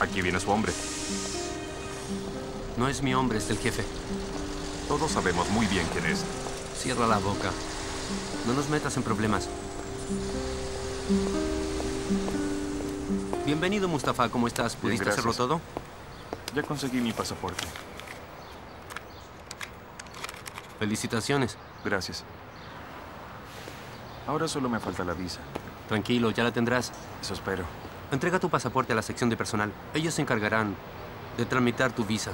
Aquí viene su hombre. No es mi hombre, es el jefe. Todos sabemos muy bien quién es. Cierra la boca. No nos metas en problemas. Bienvenido, Mustafa. ¿Cómo estás? ¿Pudiste hacerlo todo? Ya conseguí mi pasaporte. Felicitaciones. Gracias. Ahora solo me falta la visa. Tranquilo, ya la tendrás. Eso espero. Entrega tu pasaporte a la sección de personal. Ellos se encargarán de tramitar tu visa.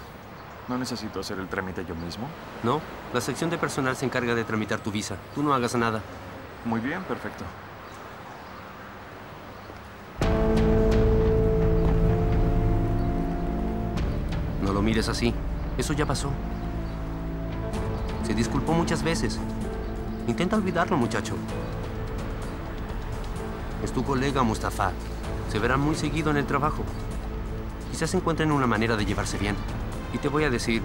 ¿No necesito hacer el trámite yo mismo? ¿No? La sección de personal se encarga de tramitar tu visa. Tú no hagas nada. Muy bien, perfecto. No lo mires así. Eso ya pasó. Se disculpó muchas veces. Intenta olvidarlo, muchacho. Es tu colega, Mustafa. Se verán muy seguido en el trabajo. Quizás encuentren una manera de llevarse bien. Y te voy a decir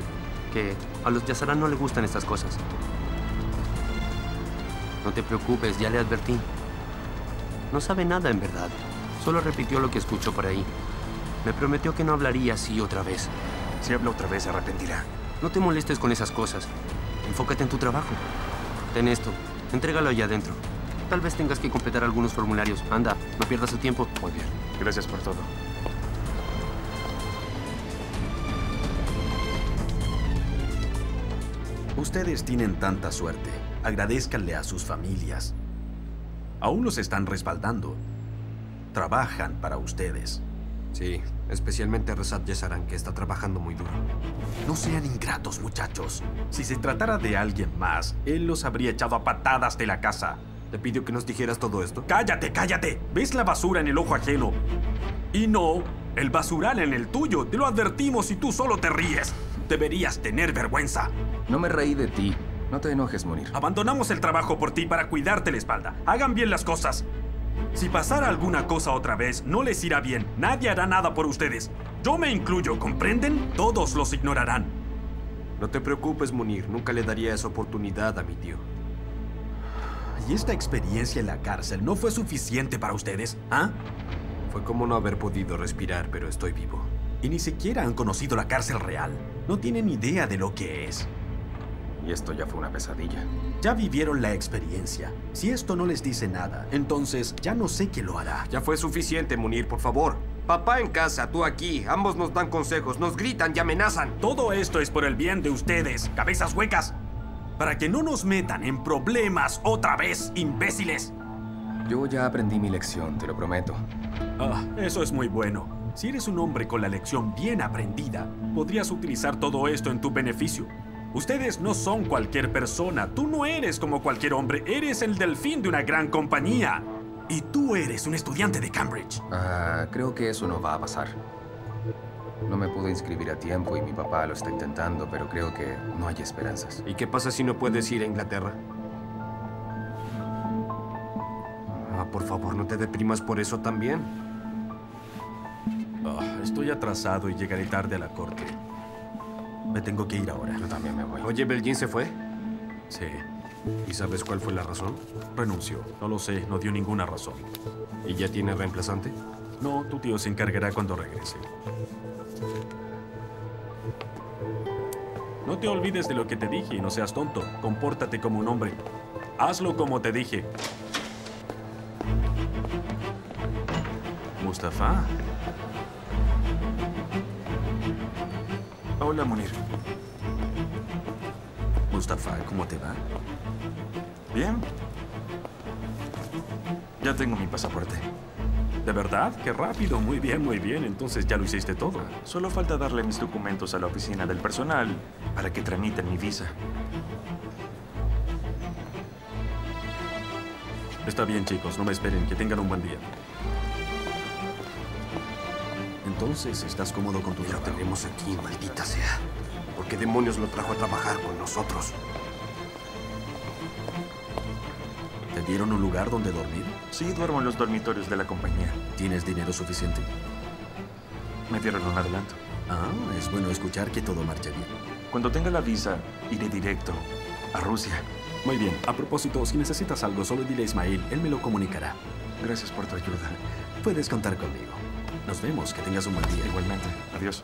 que a los Yazarán no le gustan estas cosas. No te preocupes, ya le advertí. No sabe nada en verdad. Solo repitió lo que escuchó por ahí. Me prometió que no hablaría así otra vez. Si habla otra vez, se arrepentirá. No te molestes con esas cosas. Enfócate en tu trabajo. Ten esto. Entrégalo allá adentro. Tal vez tengas que completar algunos formularios. Anda, no pierdas el tiempo. Muy bien. Gracias por todo. Ustedes tienen tanta suerte. Agradezcanle a sus familias. Aún los están respaldando. Trabajan para ustedes. Sí, especialmente Resat Yesaran, que está trabajando muy duro. No sean ingratos, muchachos. Si se tratara de alguien más, él los habría echado a patadas de la casa. ¿Te pidió que nos dijeras todo esto? ¡Cállate, cállate! ¿Ves la basura en el ojo ajeno? Y no, el basural en el tuyo. Te lo advertimos y tú solo te ríes. Deberías tener vergüenza. No me reí de ti. No te enojes, Munir. Abandonamos el trabajo por ti para cuidarte la espalda. Hagan bien las cosas. Si pasara alguna cosa otra vez, no les irá bien. Nadie hará nada por ustedes. Yo me incluyo, ¿comprenden? Todos los ignorarán. No te preocupes, Munir. Nunca le daría esa oportunidad a mi tío. ¿Y esta experiencia en la cárcel no fue suficiente para ustedes? ¿Ah? Fue como no haber podido respirar, pero estoy vivo. Y ni siquiera han conocido la cárcel real. No tienen idea de lo que es. Y esto ya fue una pesadilla. Ya vivieron la experiencia. Si esto no les dice nada, entonces ya no sé qué lo hará. Ya fue suficiente, Munir, por favor. Papá en casa, tú aquí. Ambos nos dan consejos, nos gritan y amenazan. Todo esto es por el bien de ustedes, cabezas huecas. Para que no nos metan en problemas otra vez, imbéciles. Yo ya aprendí mi lección, te lo prometo. Ah, eso es muy bueno. Si eres un hombre con la lección bien aprendida, podrías utilizar todo esto en tu beneficio. Ustedes no son cualquier persona. Tú no eres como cualquier hombre. Eres el delfín de una gran compañía. Y tú eres un estudiante de Cambridge. Ah, creo que eso no va a pasar. No me pude inscribir a tiempo y mi papá lo está intentando, pero creo que no hay esperanzas. ¿Y qué pasa si no puedes ir a Inglaterra? Ah, por favor, no te deprimas por eso también. Ah, estoy atrasado y llegaré tarde a la corte. Me tengo que ir ahora. Yo también me voy. Oye, Belgin se fue. Sí, ¿Y sabes cuál fue la razón? renunció. No lo sé, no dio ninguna razón. ¿Y ya tiene reemplazante? No, tu tío se encargará cuando regrese. No te olvides de lo que te dije y no seas tonto. Compórtate como un hombre. Hazlo como te dije. Mustafa. Hola, Munir. Mustafa, ¿cómo te va? ¿Bien? Ya tengo mi pasaporte. ¿De verdad? ¡Qué rápido! Muy bien, muy bien. Entonces ya lo hiciste todo. Solo falta darle mis documentos a la oficina del personal para que tramiten mi visa. Está bien, chicos. No me esperen. Que tengan un buen día. Entonces, ¿estás cómodo con tu Lo trabajo? tenemos aquí, maldita sea. ¿Por qué demonios lo trajo a trabajar con nosotros? ¿Te dieron un lugar donde dormir? Sí, duermo en los dormitorios de la compañía. ¿Tienes dinero suficiente? Me dieron un adelanto. Ah, es bueno escuchar que todo marcha bien. Cuando tenga la visa, iré directo a Rusia. Muy bien. A propósito, si necesitas algo, solo dile a Ismael. Él me lo comunicará. Gracias por tu ayuda. Puedes contar conmigo. Nos vemos. Que tengas un buen día. Igualmente. Adiós.